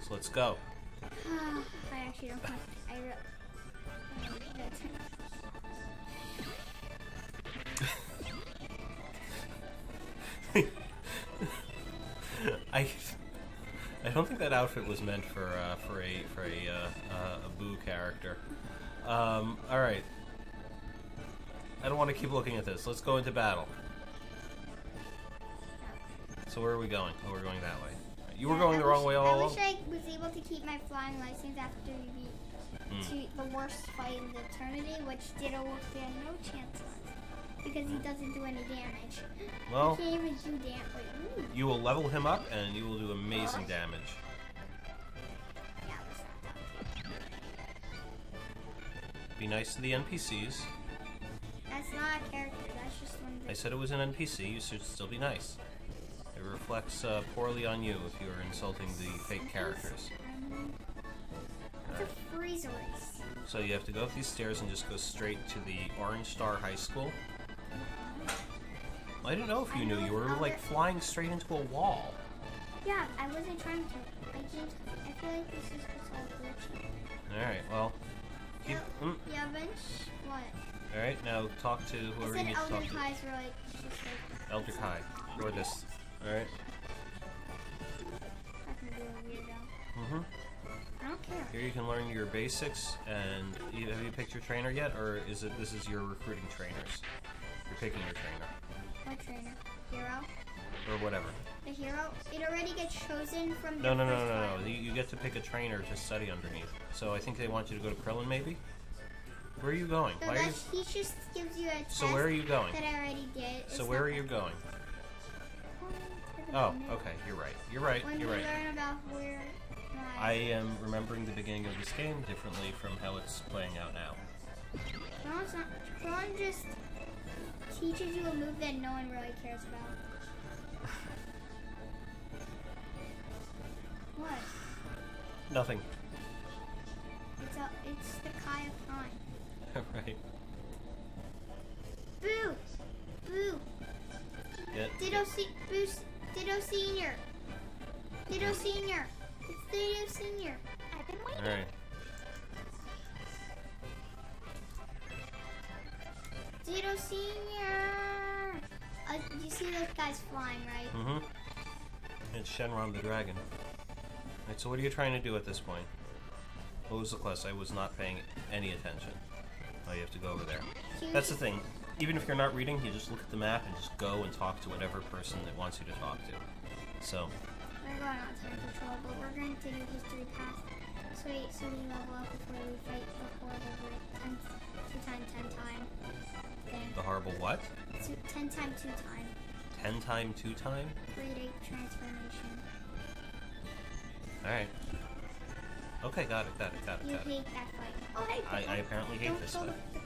So let's go. I actually don't want I I I don't think that outfit was meant for uh, for a for a uh, uh, a Buu character. Um, all right. I don't want to keep looking at this. Let's go into battle. So where are we going? Oh, we're going that way. You were Yeah, going I the wrong way all along. I wish I was able to keep my flying license after we beat Hmm. to the worst fight in the eternity, which Ditto will stand no chance on. Because he doesn't do any damage. Well, he can't even do damage. You will level him up, and you will do amazing damage. Yeah, that's not that. Be nice to the NPCs. That's not a character, that's just one I said it was an NPC. You should still be nice. Reflects uh, poorly on you if you are insulting the fake characters. It's a Frieza race. So you have to go up these stairs and just go straight to the Orange Star High School. I didn't know if you knew. You were like flying straight into a wall. Yeah, I wasn't trying to. I just, I feel like this is just all glitchy. Alright, well. Keep, mm, Yeah, Bench, what? Alright, now talk to whoever you need to talk to. Kai's were like, just like, Elder Kai. Or this. Alright? I can do a weirdo. Mm-hmm. I don't care. Here you can learn your basics, and you- have you picked your trainer yet, or is it this is your recruiting trainers? You're picking your trainer, What trainer? Hero? or whatever. The hero? It already gets chosen from the No, no, no, no, no, no. You, you get to pick a trainer to study underneath. So I think they want you to go to Krillin, maybe. Where are you going? So Why are you? he just gives you a test So where are you going? that I already did. So It's where are you going? Oh, okay. You're right. You're right. When You're right. learn about where I am remembering the beginning of this game differently from how it's playing out now. Cron's not. Cron just teaches you a move that no one really cares about. what? Nothing. Flying, right? Mm-hmm. It's Shenron the dragon. Alright, so what are you trying to do at this point? What was the quest? I was not paying any attention. Oh, you have to go over there. That's the thing. Even if you're not reading, you just look at the map and just go and talk to whatever person that wants you to talk to. So, We're going on time patrol, but we're going to do history pass. So we, so we level up before we fight the horrible great ten, two time, ten time thing. the horrible what? Two, ten time, two time. Ten time, two time? Great Ape transformation. Alright. Okay, got it, got it, got it, You got it. hate that fight. Oh, hey. I, I apparently hate don't this go fight. to-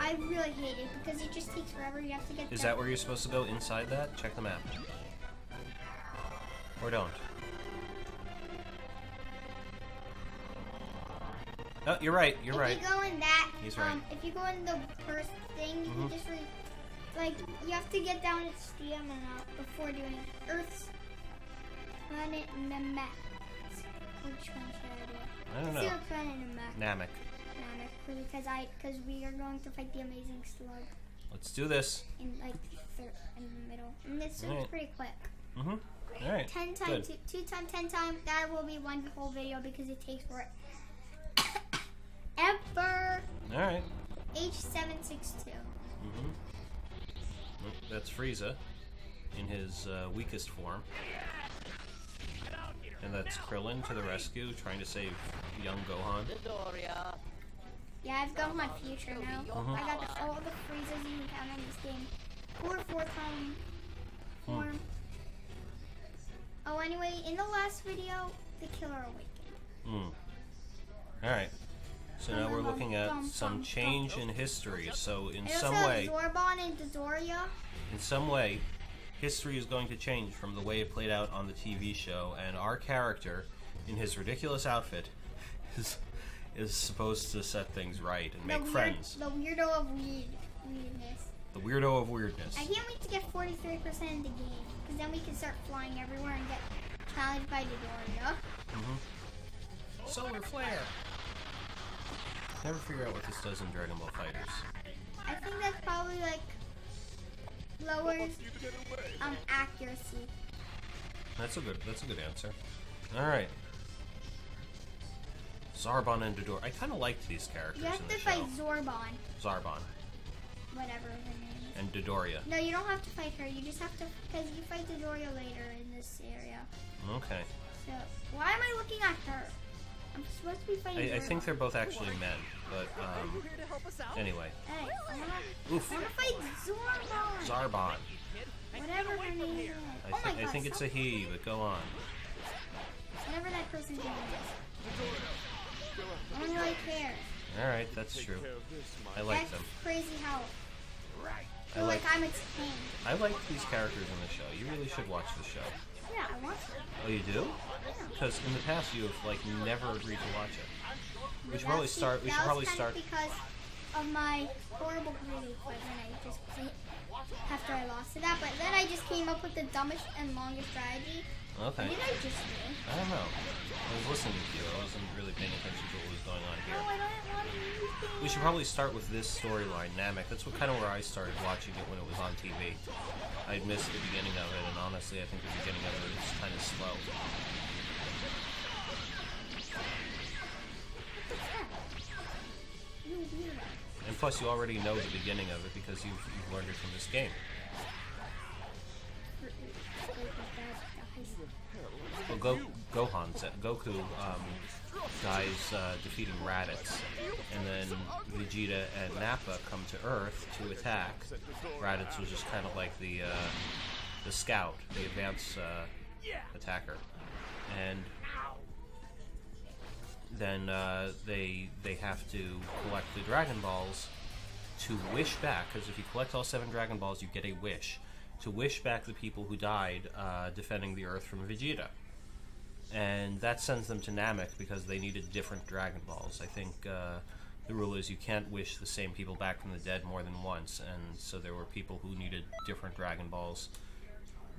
I really hate it because it just takes forever. You have to get. Is the- that where you're supposed to go? Inside that? Check the map. Or don't. No, you're right, you're if right. you go in that, He's right. um, if you go in the first thing, you Mhm. can just re- like you have to get down its stamina before doing Earth's planet Namek. Which one should I do? I don't Let's know. do planet Namek. Namek. Namek, because I because we are going to fight the amazing slug Let's do this. in like in the middle, and this is Alright. pretty quick. Mm-hmm. Alright. Ten times, two, two times, ten times. That will be one whole video because it takes for ever. Alright. Age 762. Mm-hmm. That's Frieza in his uh, weakest form. And that's Krillin to the rescue, trying to save young Gohan. Yeah, I've got my future now. Mhm. I got the, all the freezes you can count in this game. Or four time form. Oh, anyway, in the last video, the killer awakened. Hmm. Alright. So now we're looking at some change in history. So in some way, Zorbon and Dodoria. in some way, history is going to change from the way it played out on the TV show, and our character, in his ridiculous outfit, is is supposed to set things right and the make weird, friends. The weirdo of weird, weirdness. The weirdo of weirdness. I can't wait to get 43% of the game. Because then we can start flying everywhere and get challenged by Dodoria. hmm Solar flare. Never figure out what this does in Dragon Ball FighterZ. I think that's probably like lowers um accuracy. That's a good. That's a good answer. All right. Zarbon and Dodor. I kind of liked these characters You have in to the fight show. Zorbon, Zarbon whatever her name is. and Dodoria. No, you don't have to fight her. You just have to because you fight Dodoria later in this area. Okay. So why am I looking at her? I'm supposed to be fighting. I, I think they're both actually men, but Are you um, here to help us out? anyway. Hey, I wanna, Oof. I wanna fight Zorbon. Zarbon. Whatever her name is. I, oh my thi- I god. think it's a he, but go on. Whatever that person's name is. I don't really care. All right, that's true. Care of this, my I like That's them. crazy how right. I feel like, like. I'm a king. I like these characters in the show. You really should watch the show. Yeah, I want to. Oh, you do? Yeah. Because in the past you have like never agreed to watch it. We should probably start. We should probably start. because of my horrible grade equipment. I just after I lost to that. But then I just came up with the dumbest and longest strategy. Okay. What did I just do? I don't know. I was listening to you. I wasn't really paying attention to what was going on No, here. I don't want the. We should probably start with this storyline, Namek. That's what kind of where I started watching it when it was on TV. I'd missed the beginning of it, and honestly, I think the beginning of it is kind of slow. And plus, you already know the beginning of it because you've, you've learned it from this game. Go, Gohan, Goku um, dies uh, defeating Raditz, and then Vegeta and Nappa come to Earth to attack. Raditz was just kind of like the uh, the scout, the advanced uh, attacker, and then uh, they they have to collect the Dragon Balls to wish back. Because if you collect all seven Dragon Balls, you get a wish to wish back the people who died uh, defending the Earth from Vegeta. And that sends them to Namek because they needed different Dragon Balls. I think uh, the rule is you can't wish the same people back from the dead more than once, and so there were people who needed different Dragon Balls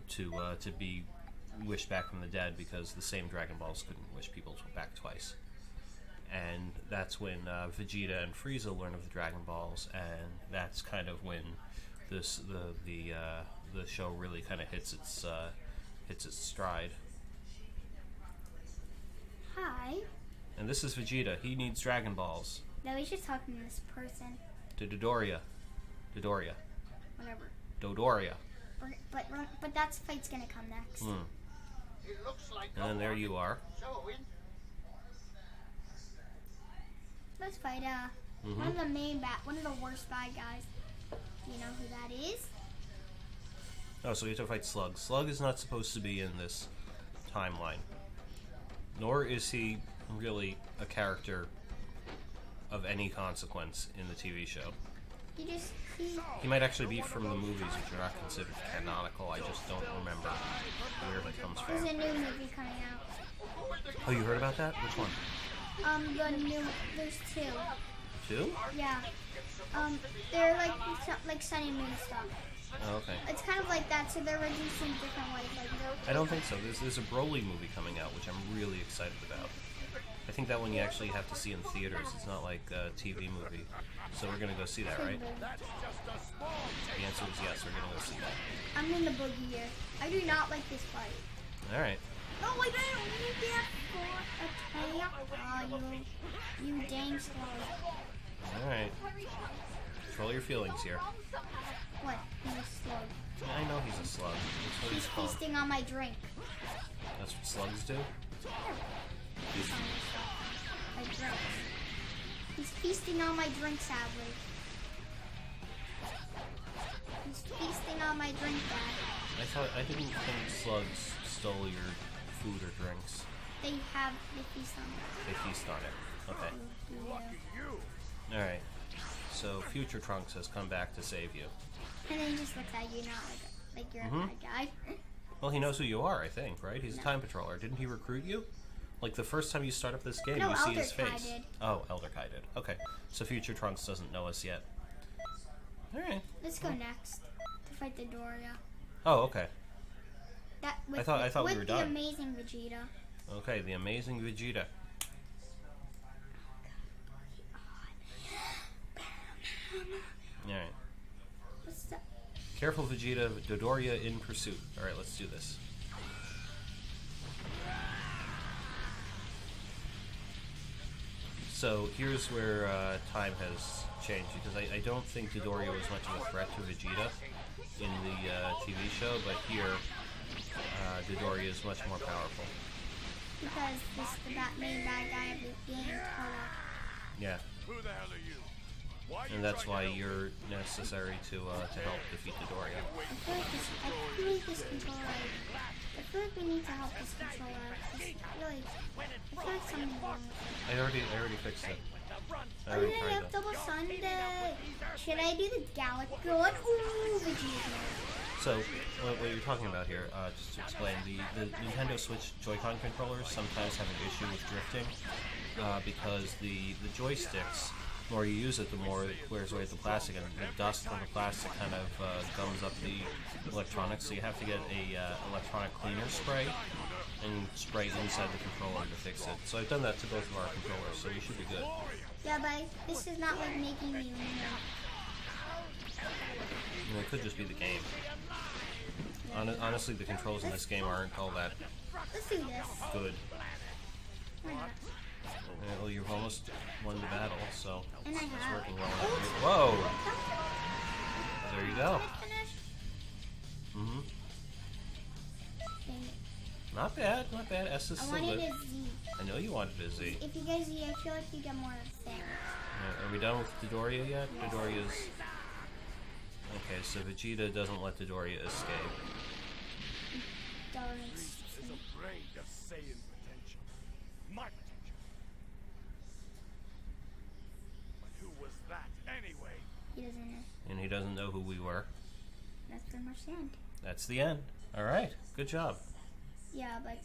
to uh, to be wished back from the dead because the same Dragon Balls couldn't wish people back twice. And that's when uh, Vegeta and Frieza learn of the Dragon Balls, and that's kind of when this the the uh, the show really kind of hits its uh, hits its stride. Hi. And this is Vegeta. He needs Dragon Balls. No, he's just talking to this person. To Dodoria. Dodoria. Whatever. Dodoria. But but, but that's fight's gonna come next. Hmm. It looks like And then there you are. Let's fight uh one hmm of the main bad, one of the worst bad guys. You know who that is? Oh, so we have to fight Slug. Slug is not supposed to be in this timeline. Nor is he really a character of any consequence in the TV show. He just he He might actually be from the movies, which are not considered canonical. I just don't remember where it comes from. there's a new movie coming out. Oh, you heard about that? Which one? Um, the new there's two. Two? Yeah. Um, they're like like Sunny Moon stuff. Oh, okay. It's kind of like that, so they're reducing different ways. Like they're- I don't think so. There's, there's a Broly movie coming out, which I'm really excited about. I think that one you actually have to see in theaters. It's not like a TV movie. So we're gonna go see that, right? The answer is yes. We're gonna go see that. I'm in the boogie here. I do not like this fight. All right. No, I don't need that for attack. Oh, you, you dang slow. All right. Control your feelings here. What? He's slow. Yeah, I know he's a slug. That's what He's he's feasting on my drink. That's what slugs do. Feast on my drink. He's feasting on my drink, sadly. He's feasting on my drink, Dad. I thought I didn't think slugs stole your food or drinks. They have they feast on They feast on it. Okay. me. All right. So future Trunks has come back to save you. And then he just looks at you, not like like you're Mhm. a bad guy. Well, he knows who you are, I think, right? He's a time patroller. Didn't he recruit you? Like the first time you start up this game, No, you see his Kai face. did. Oh, Elder Kai did. Okay. So future Trunks doesn't know us yet. All right. Let's go next to fight Dodoria. Oh, okay. That with, thought- I the- thought we with were the done. amazing Vegeta. Okay, the amazing Vegeta. All right. What's the, Careful, Vegeta. Dodoria in pursuit. All right, let's do this. So here's where uh, time has changed because I, I don't think Dodoria was much of a threat to Vegeta in the uh, TV show, but here uh, Dodoria is much more powerful. because this the main bad guy of the game, Towa. Yeah, Who the hell are you? And that's why you're necessary to uh, to help defeat Dodoria. I feel like this, I feel like this controller, I feel like we need to help this controller. 'cause I feel like, I feel like something's wrong. I already I already fixed it. I already I tried have that. double Sunday. Should I do the Galaxy one? Ooh, Vegeta. So, what, what you're talking about here, uh, just to explain, the, the Nintendo Switch Joy-Con controllers sometimes have an issue with drifting uh, because the, the joysticks, the more you use it, the more it wears away at the plastic, and the dust from the plastic kind of uh, gums up the electronics, so you have to get a uh, electronic cleaner spray and spray inside the controller to fix it. So I've done that to both of our controllers, so you should be good. Yeah, but this is not like making me. You know, it could just be the game. Hon- honestly, the controls in this game aren't all that Let's do this. good. Why? Uh, Well, you've almost won the battle, so it's working well. Whoa! There you go. I finished. hmm Dang. Not bad, not bad. S is I still wanted good. a Z. I know you wanted a Z. If you get Z, I feel like you get more things. Are we done with Dodoria yet? Dodoria's. Okay, so Vegeta doesn't let Dodoria escape. Darn. There's a brain of Saiyan potential. My potential. But who was that anyway? He doesn't know. And he doesn't know who we were. That's pretty much the end. That's the end. Alright, good job. Yeah, but